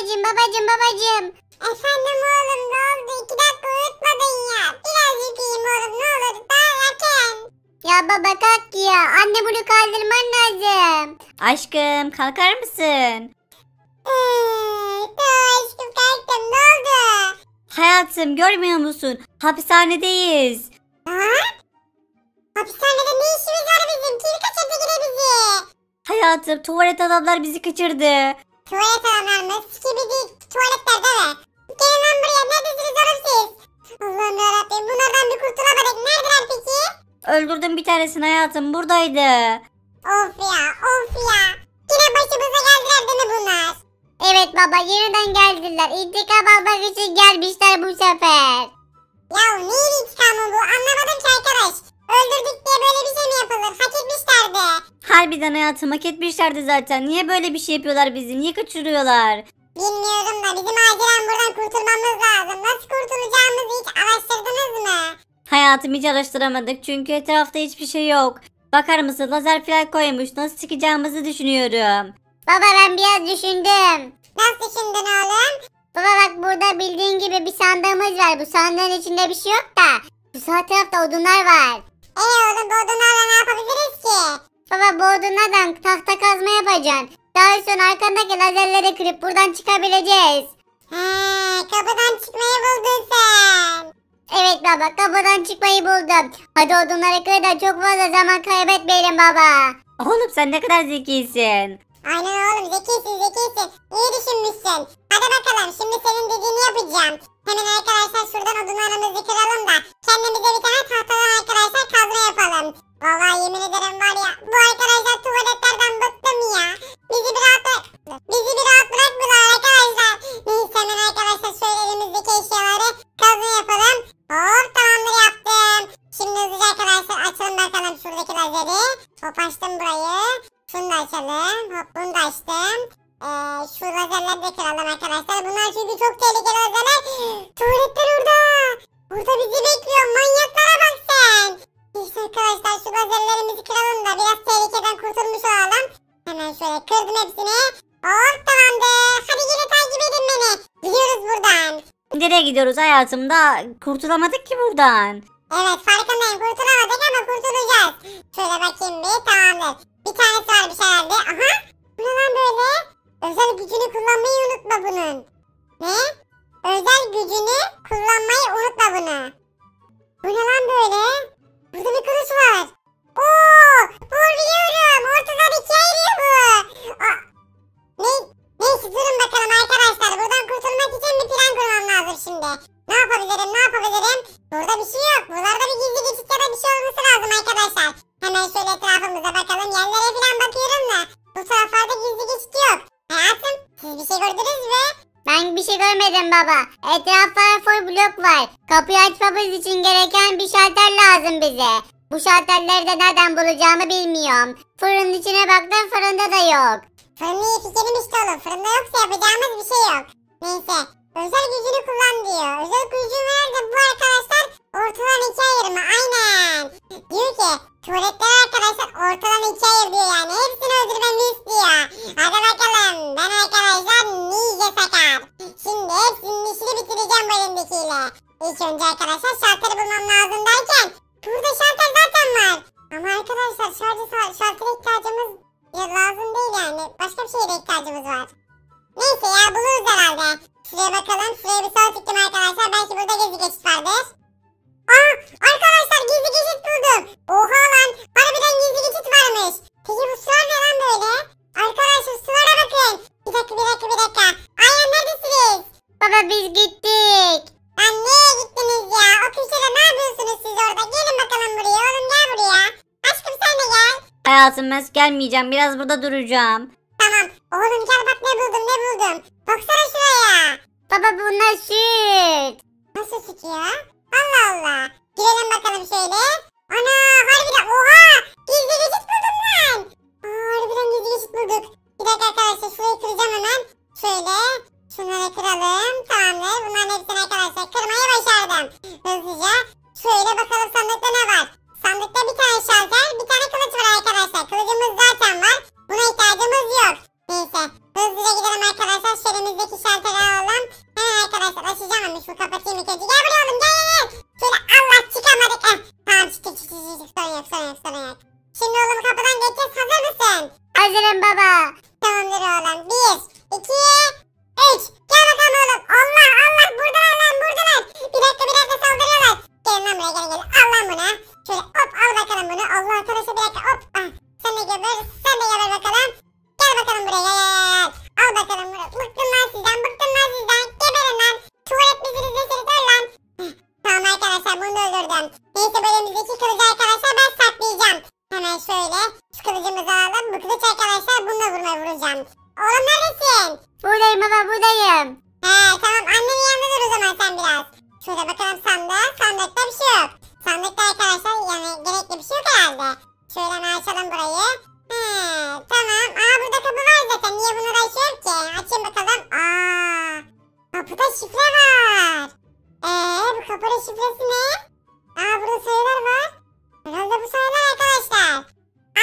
babacım babacım babacım. Efendim oğlum ne oldu? İki dakika uyutmadın ya. Birazcık uyuyayım oğlum ne olur. Daha erken. Ya baba kalk ya. Anne bunu kaldırman lazım. Aşkım kalkar mısın? Ee, aşkım kalktım. Ne oldu? Hayatım görmüyor musun? Hapishanedeyiz. Ha? Hapishanede ne işimiz var bizim? Kim kaçırdı yine bizi? Hayatım tuvalet adamlar bizi kaçırdı. Tuvalet adamlar mı? Skibidi tuvaletler değil mi? Gelin lan buraya. Neredesiniz oğlum siz? Allah'ım yarabbim. Bunlardan bir kurtulamadık. Neredeler peki? Öldürdüm bir tanesini hayatım buradaydı. Of ya of ya. Yine başımıza geldiler değil mi bunlar? Evet baba yeniden geldiler. İntikam almak için gelmişler bu sefer. Ya neyin intikamı bu anlamadım ki arkadaş. Öldürdük diye böyle bir şey mi yapılır? Hak etmişlerdi. Harbiden hayatım hak etmişlerdi zaten. Niye böyle bir şey yapıyorlar bizi? Niye kaçırıyorlar? Bilmiyorum da bizim acilen buradan kurtulmamız lazım. Nasıl kurtulacağımızı hiç araştırdınız mı? Hayatım hiç araştıramadık çünkü etrafta hiçbir şey yok. Bakar mısın lazer falan koymuş. Nasıl çıkacağımızı düşünüyorum. Baba ben biraz düşündüm. Nasıl düşündün oğlum? Baba bak burada bildiğin gibi bir sandığımız var. Bu sandığın içinde bir şey yok da. Bu sağ tarafta odunlar var. Ee oğlum bu odunlarla ne yapabiliriz ki? Baba bu odunlardan tahta kazma yapacaksın. Daha sonra arkandaki lazerleri kırıp buradan çıkabileceğiz. He kapıdan çıkmayı buldun sen. Evet baba kapıdan çıkmayı buldum. Hadi odunları kır da çok fazla zaman kaybetmeyelim baba. Oğlum sen ne kadar zekisin. Aynen oğlum zekisin zekisin. İyi düşünmüşsün. Hadi bakalım şimdi senin dediğini yapacağım. Hemen arkadaşlar şuradan odunlarımızı kıralım da kendimize bir Ee, şu lazerleri de kıralım arkadaşlar. Bunlar çünkü çok tehlikeli lazerler. Tuvaletler orada. Burada bizi bekliyor. Manyaklara bak sen. Neyse arkadaşlar şu lazerlerimizi kıralım da biraz tehlikeden kurtulmuş olalım. Hemen şöyle kırdım hepsini. Hop tamamdır. Hadi yine takip edin beni. Gidiyoruz buradan. Nereye gidiyoruz hayatım da kurtulamadık ki buradan. Evet farkındayım kurtulamadık ama kurtulacağız. Şöyle bakayım bir tamamdır. Bir tanesi varmış herhalde. Aha Özel gücünü kullanmayı unutma bunun. Ne? Özel gücünü kullanmayı unutma bunu. Bu ne lan böyle? Burada bir kılıç var. Oo, biliyorum. Ortadan ikiye ayırıyor bu. Aa, ne? Neyse durun bakalım arkadaşlar. Baba. Etrafta full blok var. Kapıyı açmamız için gereken bir şalter lazım bize. Bu şalterleri de nereden bulacağımı bilmiyorum. Fırının içine baktım fırında da yok. Fırın iyi fikrim işte oğlum. Fırında yoksa yapacağımız bir şey yok. Neyse. Özel gücünü kullan diyor. Özel gücü nerede bu arkadaşlar? Ortadan ikiye ayırma. Aynen. Diyor ki tuvaletler arkadaşlar ortadan ikiye ayır diyor yani. Hepsini öldürmemi istiyor. Hadi bakalım. Ben arkadaşlar ninja sakar. Şimdi hepsinin işini bitireceğim bu elimdekiyle. İlk önce arkadaşlar şalteri bulmam lazım derken burada şalter zaten var. Ama arkadaşlar şarjı şaltere ihtiyacımız ya lazım değil yani. Başka bir şeye de ihtiyacımız var. Neyse ya buluruz herhalde. Şuraya bakalım. Şuraya bir sol tıktım arkadaşlar. Belki burada gizli geçit vardır. Aa arkadaşlar gizli geçit buldum. Oha lan. Harbiden gizli geçit varmış. Peki bu sular ne lan böyle? Arkadaşlar sulara bakın. Bir dakika bir dakika bir dakika. Aynen neredesiniz? Baba biz gittik. Lan nereye gittiniz ya? O köşede ne yapıyorsunuz siz orada? Gelin bakalım buraya. Oğlum gel buraya. Aşkım sen de gel. Hayatım ben gelmeyeceğim biraz burada duracağım. Tamam. Oğlum gel bak ne buldum ne buldum. Baksana şuraya. Baba bunlar süt. Nasıl süt ya? valla. Girelim bakalım şöyle. Ana harbiden oha. Gizli geçit buldum ben. Aa, harbiden gizli geçit bulduk. Bir dakika arkadaşlar şurayı kıracağım hemen. Şöyle. Şunları kıralım. Tamamdır. Bunların hepsini arkadaşlar kırmayı başardım. Hızlıca. Şöyle bakalım sandıkta ne var. Sandıkta bir tane şalter, bir tane kılıç var arkadaşlar. Kılıcımız zaten var. Buna ihtiyacımız yok. Neyse. Hızlıca gidelim arkadaşlar. Şerimizdeki şalteri alalım. Hemen arkadaşlar açacağım ama şu kapatayım ilk. Gel buraya oğlum gel gel gel sorun yok sorun yok sorun yok. Şimdi oğlum kapıdan geçeceğiz hazır mısın? Hazırım baba. Tamamdır oğlum. Bir, iki, üç. Gel bakalım oğlum. Allah Allah buradalar lan buradalar. Bir dakika bir dakika saldırıyorlar. Gelin lan buraya gelin gelin. Al lan bunu. Şöyle hop al bakalım bunu. Allah arkadaşlar bir dakika hop. Ah, sen de geber. Sen de geber bakalım. Gel bakalım buraya gel gel gel. Al bakalım bunu. Bıktım lan sizden. Bıktım lan sizden. Geberin lan. Tuvalet nesiniz öl lan. Tamam arkadaşlar bunu da öldürdüm. Neyse bu elimizdeki kılıcı arkadaşlar ben saklayacağım. Hemen şöyle şu kılıcımızı alalım. Bu kılıç arkadaşlar bununla vurmaya vuracağım. Oğlum neredesin? Buradayım baba buradayım. He tamam annenin yanında dur o zaman sen biraz. Şöyle bakalım sandığa. Sandıkta bir şey yok. Sandıkta arkadaşlar yani gerekli bir şey yok herhalde. Şöyle hemen açalım burayı. He tamam. Aa burada kapı var zaten. Niye bunu da açıyorum ki? Açayım bakalım. Aa kapıda şifre var. Eee bu kapının şifresi ne? Aa burada sayılar var. Herhalde bu sayılar arkadaşlar.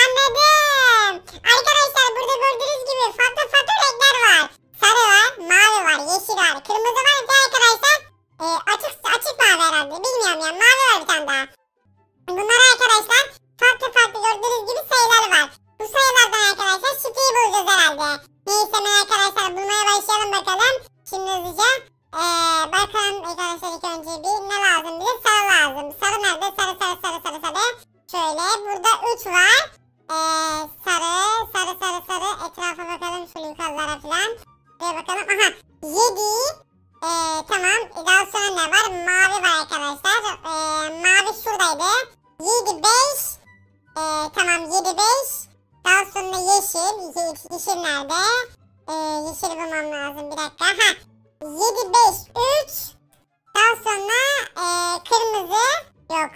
Anladım. Arkadaşlar burada gördüğünüz gibi farklı farklı renkler var. Sarı var, mavi var, yeşil var, kırmızı var yeşil. Ye- yeşil nerede? Ee, yeşil bulmam lazım. Bir dakika. Ha. 7, 5, 3. Daha sonra ee, kırmızı. Yok.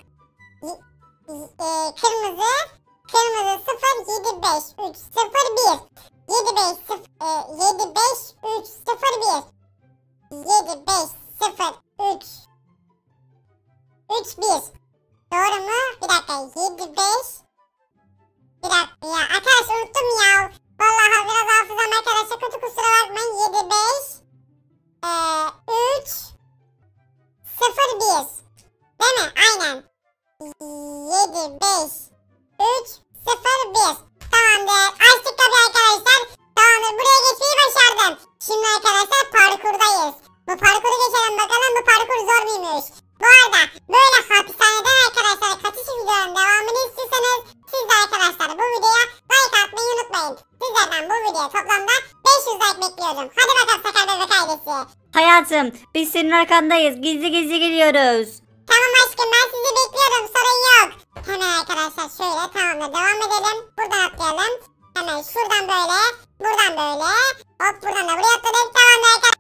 Ee, kırmızı. Kırmızı 0 7 5 3 0 1 7 5 0 e, 7 5 3 0 1 7 5 0 3 3 1 Doğru mu? Bir dakika 7 5 Bir ya arkadaş unuttum ya. Vallahi biraz hafızam arkadaşlar kötü kusura bakmayın 7 5 e, 3 0 1 Değil mi? Aynen. 7 5 3 0 1 Tamamdır. Açtık biz senin arkandayız. Gizli gizli geliyoruz. Tamam aşkım ben sizi bekliyorum sorun yok. Hemen arkadaşlar şöyle tamamdır devam edelim. Buradan atlayalım. Hemen şuradan böyle. Buradan böyle. Hop buradan da buraya atladık. Tamamdır arkadaşlar.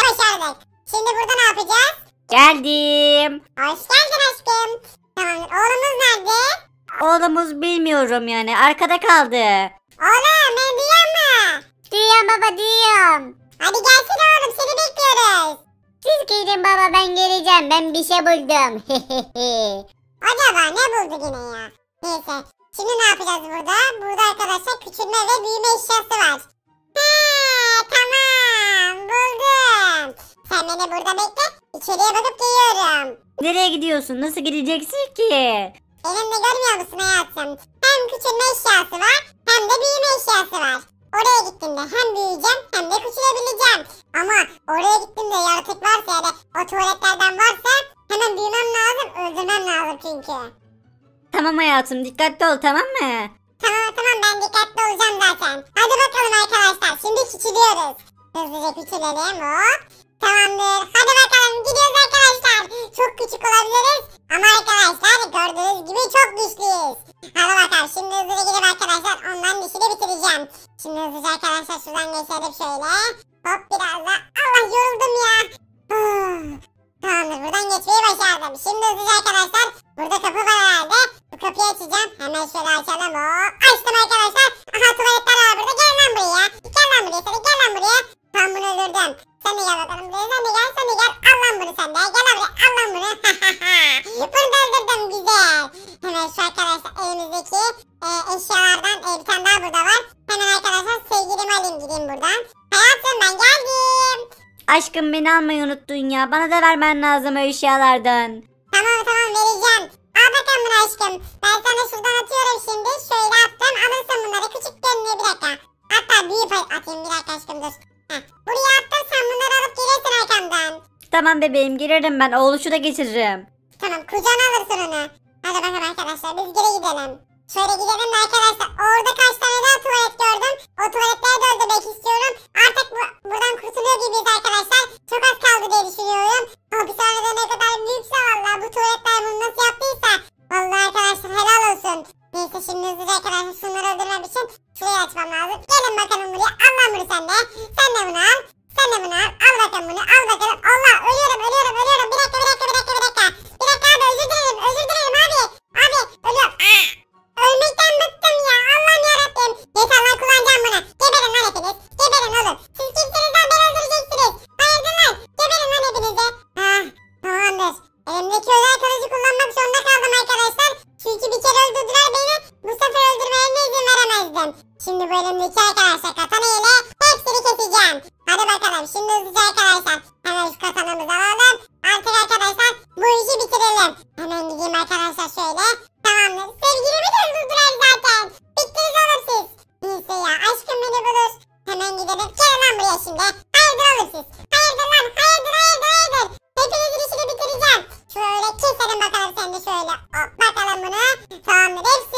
Başardık. Şimdi burada ne yapacağız? Geldim. Hoş geldin aşkım. Tamamdır. Oğlumuz nerede? Oğlumuz bilmiyorum yani. Arkada kaldı. Oğlum beni duyuyor musun? Duyuyorum baba duyuyorum. Hadi gelsene oğlum seni bekliyoruz. Siz gidin baba ben geleceğim. Ben bir şey buldum. Acaba ne buldu yine ya? Neyse. Şimdi ne yapacağız burada? Burada arkadaşlar küçülme ve büyüme eşyası var. He tamam buldum. Sen beni burada bekle. İçeriye bakıp geliyorum. Nereye gidiyorsun? Nasıl gideceksin ki? Elimde görmüyor musun hayatım? Hem küçülme eşyası var hem de büyüme eşyası var. Oraya gittiğimde hem büyüyeceğim hem de küçülebileceğim. Ama oraya gittiğimde yaratık varsa ya da o tuvaletlerden varsa hemen büyümem lazım öldürmem lazım çünkü. Tamam hayatım dikkatli ol tamam mı? Tamam tamam ben dikkatli olacağım zaten. Hadi bakalım arkadaşlar şimdi küçülüyoruz. Hızlıca küçülelim hop. Tamamdır. Hadi bakalım gidiyoruz arkadaşlar. Çok küçük olabiliriz ama arkadaşlar gördüğünüz gibi çok güçlüyüz. Hadi bakalım şimdi hızlıca gidip arkadaşlar onların işini bitireceğim. Şimdi hızlıca arkadaşlar şuradan geçelim şöyle. Hop biraz da. Allah yoruldum ya. Tamamdır buradan geçmeyi başardım. Şimdi hızlıca arkadaşlar burada kapı var herhalde. Bu kapıyı açacağım. Hemen şöyle açalım. Hop. Açtım arkadaşlar. Aha tuvaletler var burada. Gel lan buraya. Gel lan buraya. Sen gel lan buraya. Tam bunu öldürdüm. Sen de gel bakalım. Sen de gel. Sen de gel. Al lan bunu sen de. Gel lan buraya. Al lan bunu. bunu da öldürdüm. Güzel. Hemen şu arkadaşlar elimizdeki e, eşyalardan e, bir tane daha burada var. Hemen arkadaşlar sevgilimi alayım gideyim buradan. Hayatım ben geldim. Aşkım beni almayı unuttun ya. Bana da vermen lazım o eşyalardan. Tamam tamam vereceğim. Al bakalım bunu aşkım. Ben sana şuradan atıyorum şimdi. Şöyle attım. Alırsın bunları. Küçük görünüyor bir dakika. Hatta büyük at- atayım bir dakika aşkım dur. Heh. Buraya attım sen bunları alıp gelirsin arkamdan. Tamam bebeğim girerim ben oğluşu da getiririm. Tamam kucağına alırsın onu. Hadi bakalım arkadaşlar biz geri gidelim. Şöyle gidelim de arkadaşlar. 12 arkadaşlar katana ile hepsini keseceğim. Hadi bakalım şimdi hızlıca arkadaşlar hemen şu katanamızı alalım. Artık arkadaşlar bu işi bitirelim. Hemen gideyim arkadaşlar şöyle. Tamamdır. Sevgilimi de zaten. Bittiniz oğlum siz. Neyse ya aşkım beni bulur. Hemen gidelim. Gel lan buraya şimdi. Hayırdır oğlum siz. Hayırdır lan. Hayırdır hayırdır hayırdır. Hepinizin işini bitireceğim. Şöyle keselim bakalım sen de şöyle. Hop bakalım bunu. Tamamdır. Hepsi